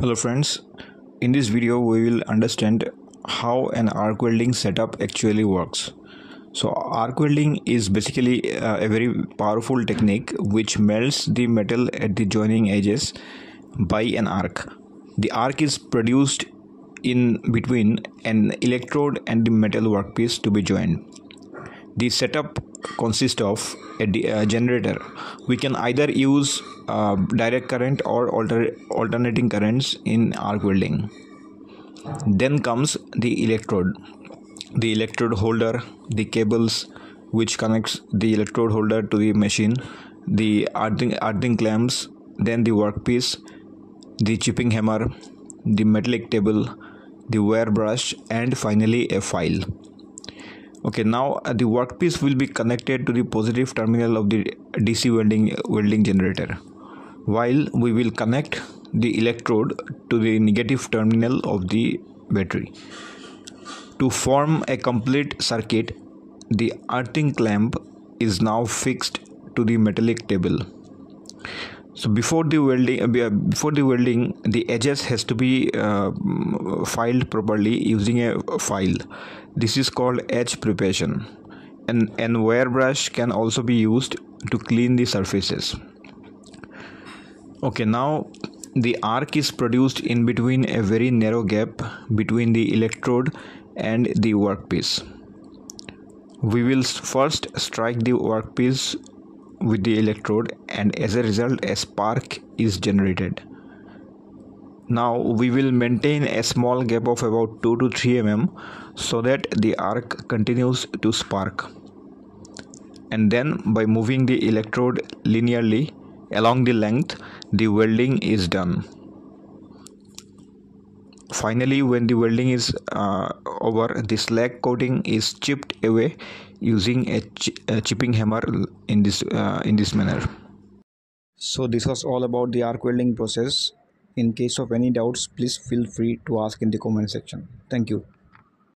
Hello friends, in this video we will understand how an arc welding setup actually works. So arc welding is basically uh, a very powerful technique which melts the metal at the joining edges by an arc. The arc is produced in between an electrode and the metal workpiece to be joined. The setup consists of a, a generator. We can either use uh, direct current or alter, alternating currents in arc welding. Then comes the electrode, the electrode holder, the cables which connects the electrode holder to the machine, the earthing, earthing clamps, then the workpiece, the chipping hammer, the metallic table, the wire brush, and finally a file okay now uh, the workpiece will be connected to the positive terminal of the dc welding welding generator. While we will connect the electrode to the negative terminal of the battery. To form a complete circuit the earthing clamp is now fixed to the metallic table so before the welding uh, before the welding the edges has to be uh, filed properly using a file. This is called edge preparation. And an wire brush can also be used to clean the surfaces. Okay now the arc is produced in between a very narrow gap between the electrode and the workpiece. We will first strike the workpiece with the electrode and as a result a spark is generated. Now we will maintain a small gap of about 2 to 3 mm so that the arc continues to spark. And then by moving the electrode linearly along the length the welding is done finally when the welding is uh, over the slag coating is chipped away using a, ch a chipping hammer in this uh, in this manner. So this was all about the arc welding process. In case of any doubts please feel free to ask in the comment section. Thank you